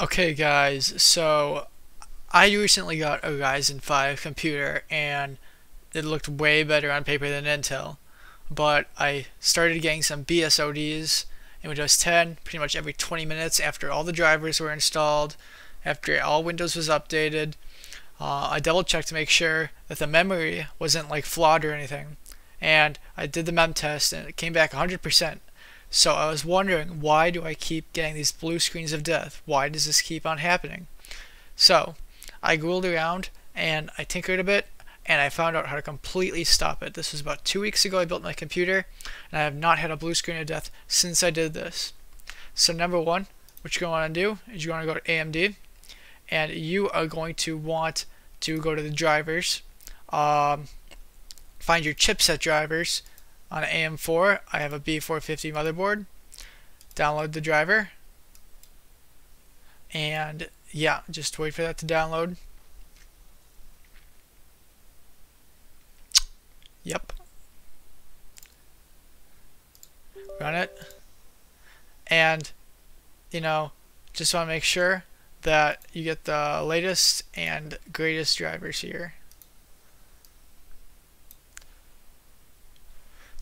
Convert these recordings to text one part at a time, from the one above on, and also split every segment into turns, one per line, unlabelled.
Okay guys, so I recently got a Ryzen 5 computer and it looked way better on paper than Intel. But I started getting some BSODs in Windows 10 pretty much every 20 minutes after all the drivers were installed, after all Windows was updated. Uh, I double checked to make sure that the memory wasn't like flawed or anything. And I did the mem test and it came back 100%. So I was wondering, why do I keep getting these blue screens of death? Why does this keep on happening? So I googled around and I tinkered a bit and I found out how to completely stop it. This was about two weeks ago I built my computer and I have not had a blue screen of death since I did this. So number one, what you're going to want to do is you're going to go to AMD and you are going to want to go to the drivers, um, find your chipset drivers, on an AM4, I have a B450 motherboard. Download the driver. And yeah, just wait for that to download. Yep. Run it. And, you know, just want to make sure that you get the latest and greatest drivers here.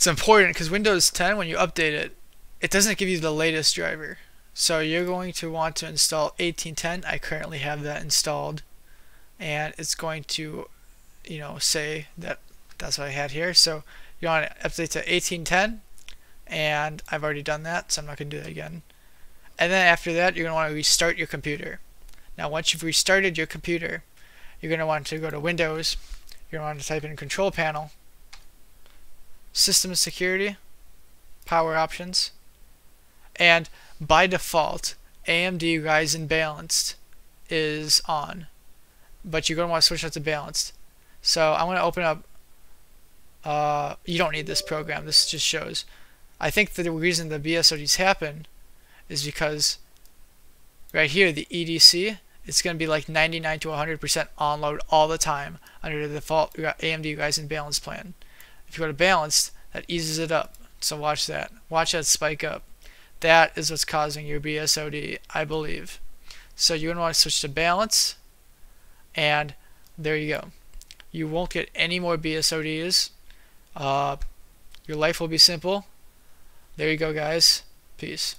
It's important because Windows 10, when you update it, it doesn't give you the latest driver. So you're going to want to install 1810. I currently have that installed. And it's going to, you know, say that that's what I had here. So you want to update to 1810. And I've already done that, so I'm not going to do that again. And then after that, you're going to want to restart your computer. Now, once you've restarted your computer, you're going to want to go to Windows. You're going to want to type in Control Panel system security, power options, and by default, AMD Ryzen Balanced is on, but you're going to want to switch that to Balanced. So I'm going to open up, uh, you don't need this program, this just shows. I think the reason the BSODs happen is because right here, the EDC, it's going to be like 99 to 100% on load all the time under the default AMD Ryzen Balanced plan. If you go to balanced, that eases it up. So watch that. Watch that spike up. That is what's causing your BSOD, I believe. So you're going to want to switch to balance. And there you go. You won't get any more BSODs. Uh, your life will be simple. There you go, guys. Peace.